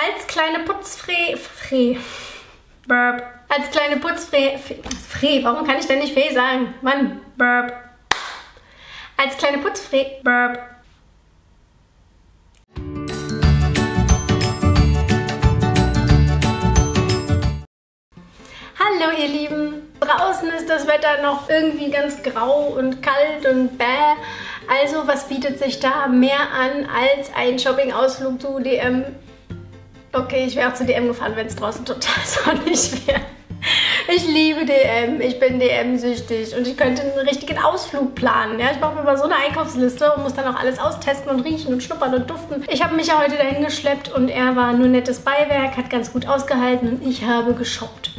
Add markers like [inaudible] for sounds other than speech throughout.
Als kleine Putzfree... Free. Burp. Als kleine Putzfree... Free. Warum kann ich denn nicht Fee sagen? Mann. Burp. Als kleine Putzfree... Burp. Hallo ihr Lieben! Draußen ist das Wetter noch irgendwie ganz grau und kalt und bäh. Also was bietet sich da mehr an als ein Shopping-Ausflug zu DM? Okay, ich wäre auch zu DM gefahren, wenn es draußen total [laughs] sonnig wäre. Ich liebe DM, ich bin DM-süchtig und ich könnte einen richtigen Ausflug planen. Ja? Ich mache mir mal so eine Einkaufsliste und muss dann auch alles austesten und riechen und schnuppern und duften. Ich habe mich ja heute dahin geschleppt und er war nur nettes Beiwerk, hat ganz gut ausgehalten und ich habe geshoppt.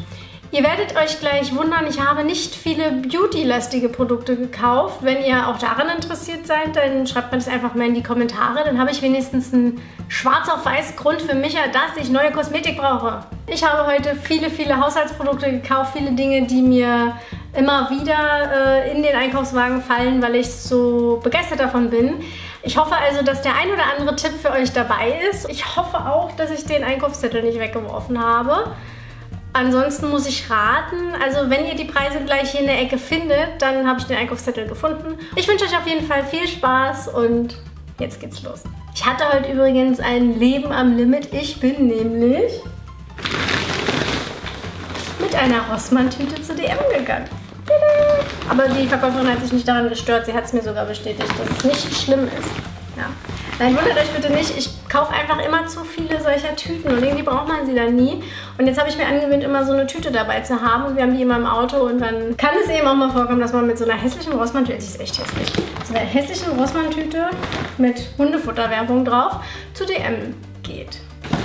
Ihr werdet euch gleich wundern, ich habe nicht viele beauty-lastige Produkte gekauft. Wenn ihr auch daran interessiert seid, dann schreibt mir das einfach mal in die Kommentare. Dann habe ich wenigstens einen schwarz auf weiß Grund für mich, dass ich neue Kosmetik brauche. Ich habe heute viele, viele Haushaltsprodukte gekauft, viele Dinge, die mir immer wieder äh, in den Einkaufswagen fallen, weil ich so begeistert davon bin. Ich hoffe also, dass der ein oder andere Tipp für euch dabei ist. Ich hoffe auch, dass ich den Einkaufszettel nicht weggeworfen habe. Ansonsten muss ich raten, also wenn ihr die Preise gleich hier in der Ecke findet, dann habe ich den Einkaufszettel gefunden. Ich wünsche euch auf jeden Fall viel Spaß und jetzt geht's los. Ich hatte heute übrigens ein Leben am Limit. Ich bin nämlich mit einer Rossmann-Tüte zu DM gegangen. Aber die Verkäuferin hat sich nicht daran gestört. Sie hat es mir sogar bestätigt, dass es nicht schlimm ist. Nein, wundert euch bitte nicht, ich kaufe einfach immer zu viele solcher Tüten und irgendwie braucht man sie dann nie. Und jetzt habe ich mir angewöhnt, immer so eine Tüte dabei zu haben und wir haben die immer im Auto und dann kann es eben auch mal vorkommen, dass man mit so einer hässlichen Rossmann-Tüte, die ist echt hässlich, so einer hässlichen Rossmann-Tüte mit Hundefutterwerbung drauf zu DM geht.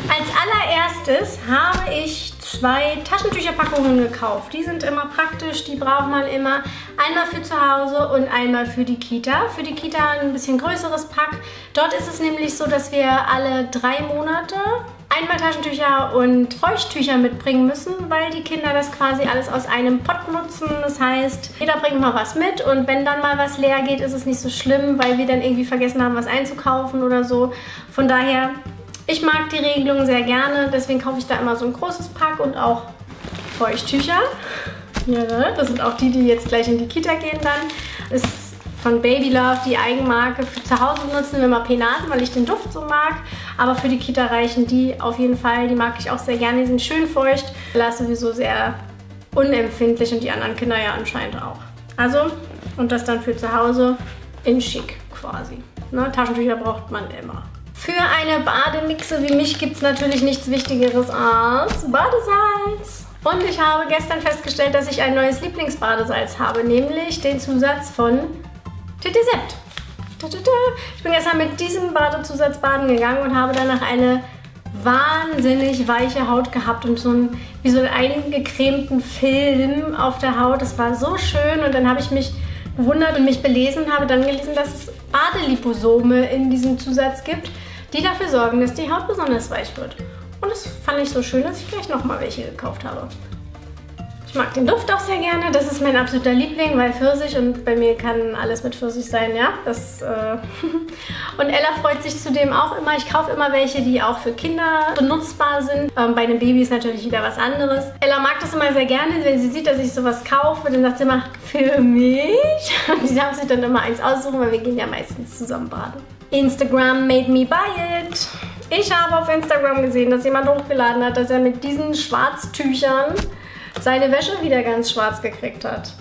Als allererstes habe ich zwei Taschentücherpackungen gekauft. Die sind immer praktisch, die braucht man immer einmal für zu Hause und einmal für die Kita. Für die Kita ein bisschen größeres Pack. Dort ist es nämlich so, dass wir alle drei Monate einmal Taschentücher und Feuchttücher mitbringen müssen, weil die Kinder das quasi alles aus einem Pott nutzen. Das heißt, jeder bringt mal was mit und wenn dann mal was leer geht, ist es nicht so schlimm, weil wir dann irgendwie vergessen haben, was einzukaufen oder so. Von daher ich mag die Regelung sehr gerne, deswegen kaufe ich da immer so ein großes Pack und auch Feuchttücher. Ja, ne? das sind auch die, die jetzt gleich in die Kita gehen dann. Ist von Baby Love die Eigenmarke. Für zu Hause benutzen wir mal Penaten, weil ich den Duft so mag. Aber für die Kita reichen die auf jeden Fall. Die mag ich auch sehr gerne. Die sind schön feucht. Ist sowieso sehr unempfindlich und die anderen Kinder ja anscheinend auch. Also, und das dann für zu Hause in schick quasi. Ne? Taschentücher braucht man immer. Für eine Bademixe wie mich gibt es natürlich nichts Wichtigeres als Badesalz. Und ich habe gestern festgestellt, dass ich ein neues Lieblingsbadesalz habe, nämlich den Zusatz von TTZ. Ich bin gestern mit diesem Badezusatz baden gegangen und habe danach eine wahnsinnig weiche Haut gehabt und so einen, wie so einen eingecremten Film auf der Haut. Das war so schön und dann habe ich mich bewundert und mich belesen, habe dann gelesen, dass es Badeliposome in diesem Zusatz gibt die dafür sorgen, dass die Haut besonders weich wird. Und das fand ich so schön, dass ich gleich nochmal welche gekauft habe. Ich mag den Duft auch sehr gerne. Das ist mein absoluter Liebling, weil Pfirsich und bei mir kann alles mit Pfirsich sein, ja. Das, äh [laughs] und Ella freut sich zudem auch immer. Ich kaufe immer welche, die auch für Kinder benutzbar sind. Ähm, bei einem Baby ist natürlich wieder was anderes. Ella mag das immer sehr gerne, wenn sie sieht, dass ich sowas kaufe. Dann sagt sie immer, für mich. [laughs] Und sie darf sich dann immer eins aussuchen, weil wir gehen ja meistens zusammen baden. Instagram made me buy it. Ich habe auf Instagram gesehen, dass jemand hochgeladen hat, dass er mit diesen Schwarztüchern seine Wäsche wieder ganz schwarz gekriegt hat.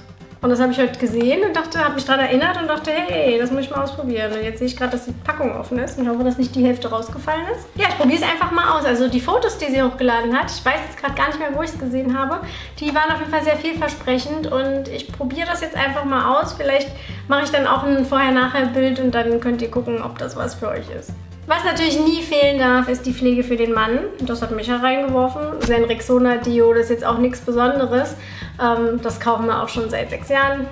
Und das habe ich heute gesehen und dachte, habe mich daran erinnert und dachte, hey, das muss ich mal ausprobieren. Und jetzt sehe ich gerade, dass die Packung offen ist und hoffe, dass nicht die Hälfte rausgefallen ist. Ja, ich probiere es einfach mal aus. Also die Fotos, die sie hochgeladen hat, ich weiß jetzt gerade gar nicht mehr, wo ich es gesehen habe, die waren auf jeden Fall sehr vielversprechend und ich probiere das jetzt einfach mal aus. Vielleicht mache ich dann auch ein Vorher-Nachher-Bild und dann könnt ihr gucken, ob das was für euch ist. Was natürlich nie fehlen darf, ist die Pflege für den Mann. Das hat mich hereingeworfen. Sein Rexona Dio, das ist jetzt auch nichts Besonderes. Ähm, das kaufen wir auch schon seit sechs Jahren.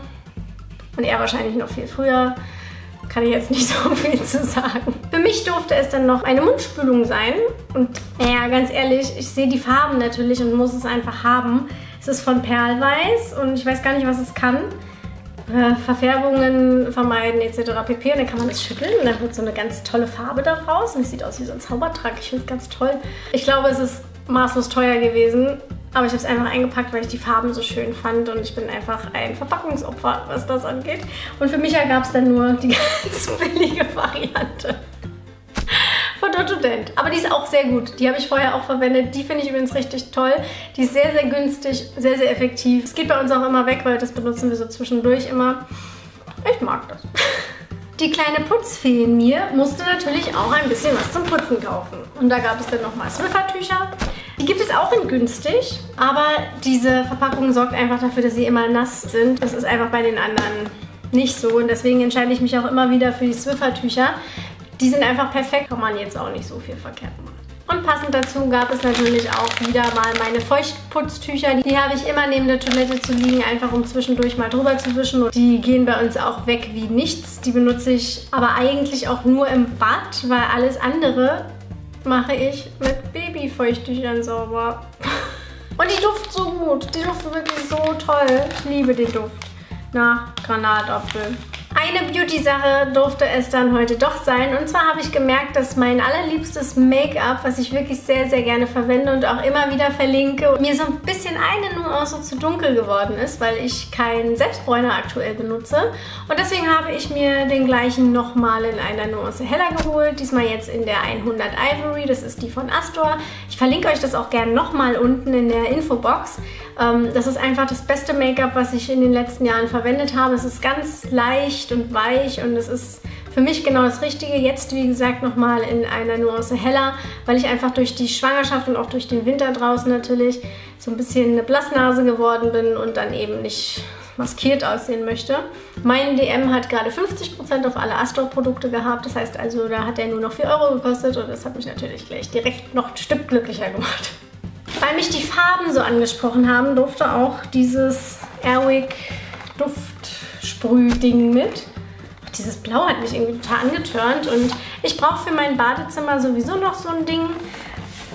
Und er wahrscheinlich noch viel früher. Kann ich jetzt nicht [laughs] so viel zu sagen. Für mich durfte es dann noch eine Mundspülung sein. Und ja, ganz ehrlich, ich sehe die Farben natürlich und muss es einfach haben. Es ist von Perlweiß und ich weiß gar nicht, was es kann. Äh, Verfärbungen vermeiden etc. pp. Und dann kann man das schütteln und dann wird so eine ganz tolle Farbe daraus und es sieht aus wie so ein Zaubertrank. Ich finde es ganz toll. Ich glaube, es ist maßlos teuer gewesen. Aber ich habe es einfach eingepackt, weil ich die Farben so schön fand und ich bin einfach ein Verpackungsopfer, was das angeht. Und für mich gab es dann nur die [laughs] ganz billige Variante von Dotodent. Aber die ist auch sehr gut. Die habe ich vorher auch verwendet. Die finde ich übrigens richtig toll. Die ist sehr, sehr günstig, sehr, sehr effektiv. Es geht bei uns auch immer weg, weil das benutzen wir so zwischendurch immer. Ich mag das. [laughs] Die kleine Putzfee in mir musste natürlich auch ein bisschen was zum Putzen kaufen. Und da gab es dann nochmal Swiffer-Tücher. Die gibt es auch in günstig, aber diese Verpackung sorgt einfach dafür, dass sie immer nass sind. Das ist einfach bei den anderen nicht so und deswegen entscheide ich mich auch immer wieder für die Swiffer-Tücher. Die sind einfach perfekt, kann man jetzt auch nicht so viel verkehrt machen. Und passend dazu gab es natürlich auch wieder mal meine Feuchtputztücher. Die habe ich immer neben der Toilette zu liegen, einfach um zwischendurch mal drüber zu wischen. Und die gehen bei uns auch weg wie nichts. Die benutze ich aber eigentlich auch nur im Bad, weil alles andere mache ich mit Babyfeuchttüchern sauber. [laughs] Und die duften so gut. Die duften wirklich so toll. Ich liebe den Duft nach Granatapfel. Eine Beauty-Sache durfte es dann heute doch sein. Und zwar habe ich gemerkt, dass mein allerliebstes Make-up, was ich wirklich sehr, sehr gerne verwende und auch immer wieder verlinke, mir so ein bisschen eine Nuance zu dunkel geworden ist, weil ich keinen Selbstbräuner aktuell benutze. Und deswegen habe ich mir den gleichen nochmal in einer Nuance heller geholt. Diesmal jetzt in der 100 Ivory. Das ist die von Astor. Ich verlinke euch das auch gerne nochmal unten in der Infobox. Ähm, das ist einfach das beste Make-up, was ich in den letzten Jahren verwendet habe. Es ist ganz leicht und weich und es ist für mich genau das Richtige. Jetzt, wie gesagt, nochmal in einer Nuance heller, weil ich einfach durch die Schwangerschaft und auch durch den Winter draußen natürlich so ein bisschen eine Blassnase geworden bin und dann eben nicht maskiert aussehen möchte. Mein DM hat gerade 50% auf alle Astor-Produkte gehabt. Das heißt also, da hat er nur noch 4 Euro gekostet und das hat mich natürlich gleich direkt noch ein Stück glücklicher gemacht. Weil mich die Farben so angesprochen haben, durfte auch dieses Airwick Duftsprüh-Ding mit. Dieses Blau hat mich irgendwie total angetörnt und ich brauche für mein Badezimmer sowieso noch so ein Ding.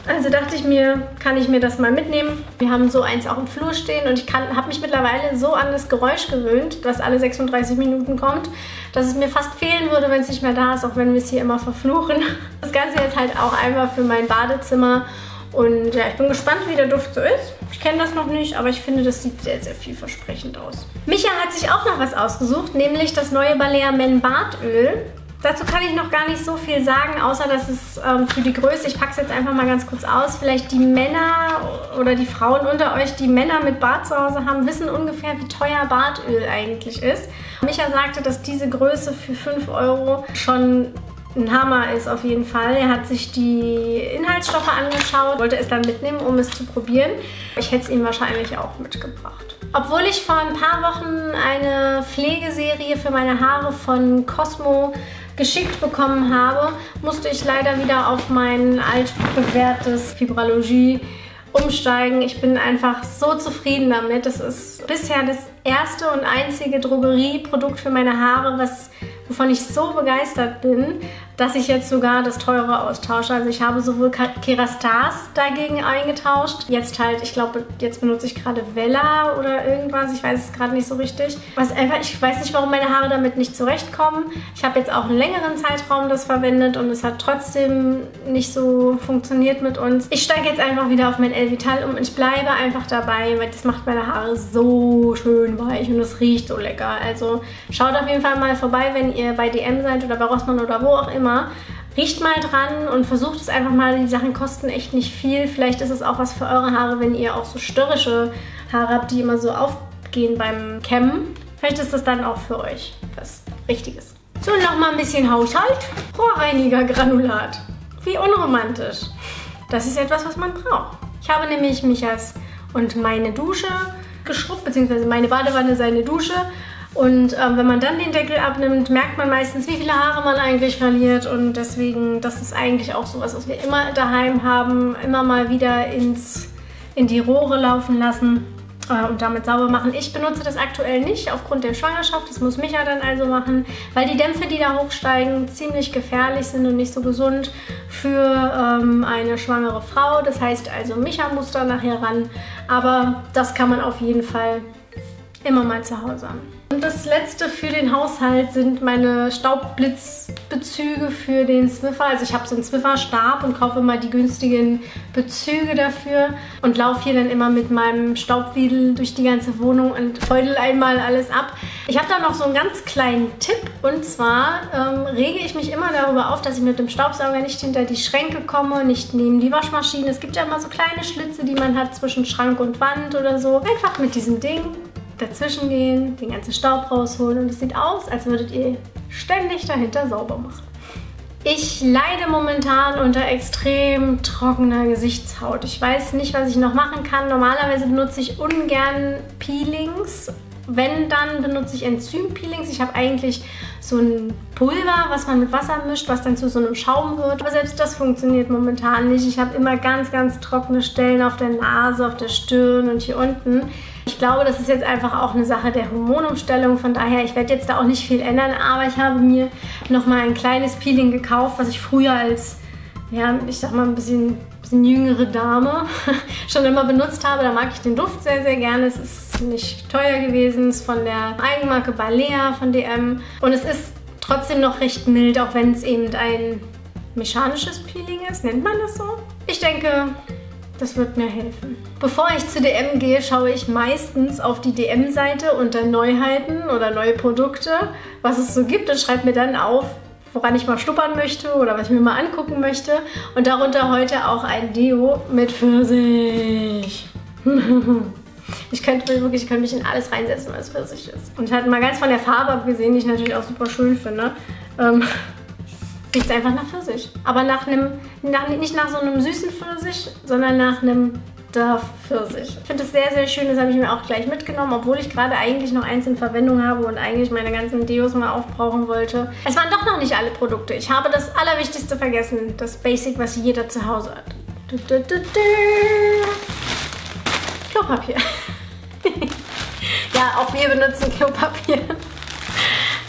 Also dachte ich mir, kann ich mir das mal mitnehmen. Wir haben so eins auch im Flur stehen und ich habe mich mittlerweile so an das Geräusch gewöhnt, das alle 36 Minuten kommt, dass es mir fast fehlen würde, wenn es nicht mehr da ist, auch wenn wir es hier immer verfluchen. Das Ganze jetzt halt auch einmal für mein Badezimmer und ja, ich bin gespannt, wie der Duft so ist. Ich kenne das noch nicht, aber ich finde, das sieht sehr, sehr vielversprechend aus. Micha hat sich auch noch was ausgesucht, nämlich das neue Balea Men Bartöl. Dazu kann ich noch gar nicht so viel sagen, außer dass es ähm, für die Größe, ich packe es jetzt einfach mal ganz kurz aus, vielleicht die Männer oder die Frauen unter euch, die Männer mit Bart zu Hause haben, wissen ungefähr, wie teuer Bartöl eigentlich ist. Micha sagte, dass diese Größe für 5 Euro schon ein Hammer ist auf jeden Fall. Er hat sich die Inhaltsstoffe angeschaut, wollte es dann mitnehmen, um es zu probieren. Ich hätte es ihm wahrscheinlich auch mitgebracht. Obwohl ich vor ein paar Wochen eine Pflegeserie für meine Haare von Cosmo geschickt bekommen habe, musste ich leider wieder auf mein altbewährtes Fibralogie umsteigen. Ich bin einfach so zufrieden damit. Das ist bisher das erste und einzige Drogerieprodukt für meine Haare, was wovon ich so begeistert bin, dass ich jetzt sogar das teure austausche. Also ich habe sowohl Kerastase dagegen eingetauscht. Jetzt halt, ich glaube, jetzt benutze ich gerade Vella oder irgendwas. Ich weiß es gerade nicht so richtig. Was einfach, ich weiß nicht, warum meine Haare damit nicht zurechtkommen. Ich habe jetzt auch einen längeren Zeitraum das verwendet und es hat trotzdem nicht so funktioniert mit uns. Ich steige jetzt einfach wieder auf mein Elvital um und ich bleibe einfach dabei, weil das macht meine Haare so schön weich und es riecht so lecker. Also schaut auf jeden Fall mal vorbei, wenn ihr bei DM seid oder bei Rossmann oder wo auch immer immer. Riecht mal dran und versucht es einfach mal. Die Sachen kosten echt nicht viel. Vielleicht ist es auch was für eure Haare, wenn ihr auch so störrische Haare habt, die immer so aufgehen beim Kämmen. Vielleicht ist das dann auch für euch was Richtiges. So, nochmal ein bisschen Haushalt. Rohrreiniger-Granulat. Wie unromantisch. Das ist etwas, was man braucht. Ich habe nämlich Michas und meine Dusche geschrubbt, beziehungsweise meine Badewanne seine Dusche und ähm, wenn man dann den Deckel abnimmt, merkt man meistens, wie viele Haare man eigentlich verliert. Und deswegen, das ist eigentlich auch sowas, was wir immer daheim haben, immer mal wieder ins, in die Rohre laufen lassen äh, und damit sauber machen. Ich benutze das aktuell nicht aufgrund der Schwangerschaft. Das muss Micha dann also machen, weil die Dämpfe, die da hochsteigen, ziemlich gefährlich sind und nicht so gesund für ähm, eine schwangere Frau. Das heißt also, Micha muss da nachher ran. Aber das kann man auf jeden Fall immer mal zu Hause haben. Und das letzte für den Haushalt sind meine Staubblitzbezüge für den Swiffer. Also ich habe so einen Swiffer-Stab und kaufe immer die günstigen Bezüge dafür und laufe hier dann immer mit meinem Staubwiedel durch die ganze Wohnung und feudel einmal alles ab. Ich habe da noch so einen ganz kleinen Tipp und zwar ähm, rege ich mich immer darüber auf, dass ich mit dem Staubsauger nicht hinter die Schränke komme, nicht neben die Waschmaschine. Es gibt ja immer so kleine Schlitze, die man hat zwischen Schrank und Wand oder so. Einfach mit diesem Ding dazwischen gehen, den ganzen Staub rausholen und es sieht aus, als würdet ihr ständig dahinter sauber machen. Ich leide momentan unter extrem trockener Gesichtshaut. Ich weiß nicht, was ich noch machen kann. Normalerweise benutze ich ungern Peelings. Wenn, dann benutze ich Enzympeelings. Ich habe eigentlich so ein Pulver, was man mit Wasser mischt, was dann zu so einem Schaum wird. Aber selbst das funktioniert momentan nicht. Ich habe immer ganz, ganz trockene Stellen auf der Nase, auf der Stirn und hier unten. Ich glaube, das ist jetzt einfach auch eine Sache der Hormonumstellung. Von daher, ich werde jetzt da auch nicht viel ändern. Aber ich habe mir nochmal ein kleines Peeling gekauft, was ich früher als, ja, ich sag mal ein bisschen, bisschen jüngere Dame [laughs] schon immer benutzt habe. Da mag ich den Duft sehr, sehr gerne. Es ist nicht teuer gewesen. Es ist von der Eigenmarke Balea von DM. Und es ist trotzdem noch recht mild, auch wenn es eben ein mechanisches Peeling ist. Nennt man das so? Ich denke, das wird mir helfen. Bevor ich zu DM gehe, schaue ich meistens auf die DM-Seite unter Neuheiten oder neue Produkte, was es so gibt und schreibe mir dann auf, woran ich mal schnuppern möchte oder was ich mir mal angucken möchte. Und darunter heute auch ein Deo mit Pfirsich. [laughs] Ich könnte wirklich, ich könnte mich in alles reinsetzen, was Pfirsich ist. Und halt mal ganz von der Farbe abgesehen, die ich natürlich auch super schön finde. Ähm, riecht es einfach nach Pfirsich. Aber nach einem, nach, nicht nach so einem süßen Pfirsich, sondern nach einem Darf Pfirsich. Ich finde das sehr, sehr schön. Das habe ich mir auch gleich mitgenommen, obwohl ich gerade eigentlich noch eins in Verwendung habe und eigentlich meine ganzen Deos mal aufbrauchen wollte. Es waren doch noch nicht alle Produkte. Ich habe das Allerwichtigste vergessen. Das Basic, was jeder zu Hause hat. Du, du, du, Klopapier. [laughs] ja, auch wir benutzen Klopapier.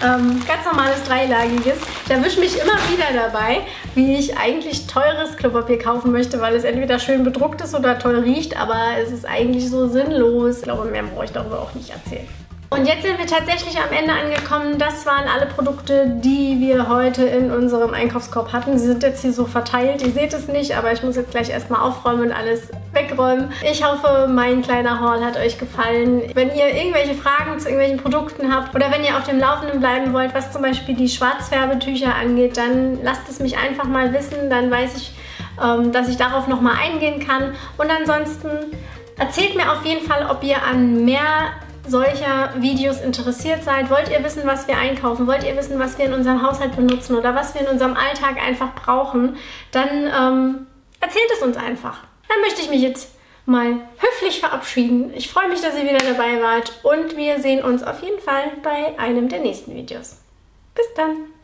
Ähm, ganz normales dreilagiges. Ich erwische mich immer wieder dabei, wie ich eigentlich teures Klopapier kaufen möchte, weil es entweder schön bedruckt ist oder toll riecht, aber es ist eigentlich so sinnlos. Ich glaube, mehr brauche ich darüber auch nicht erzählen. Und jetzt sind wir tatsächlich am Ende angekommen. Das waren alle Produkte, die wir heute in unserem Einkaufskorb hatten. Sie sind jetzt hier so verteilt. Ihr seht es nicht, aber ich muss jetzt gleich erstmal aufräumen und alles wegräumen. Ich hoffe, mein kleiner Haul hat euch gefallen. Wenn ihr irgendwelche Fragen zu irgendwelchen Produkten habt oder wenn ihr auf dem Laufenden bleiben wollt, was zum Beispiel die Schwarzfärbetücher angeht, dann lasst es mich einfach mal wissen. Dann weiß ich, ähm, dass ich darauf nochmal eingehen kann. Und ansonsten erzählt mir auf jeden Fall, ob ihr an mehr solcher Videos interessiert seid, wollt ihr wissen, was wir einkaufen, wollt ihr wissen, was wir in unserem Haushalt benutzen oder was wir in unserem Alltag einfach brauchen, dann ähm, erzählt es uns einfach. Dann möchte ich mich jetzt mal höflich verabschieden. Ich freue mich, dass ihr wieder dabei wart und wir sehen uns auf jeden Fall bei einem der nächsten Videos. Bis dann!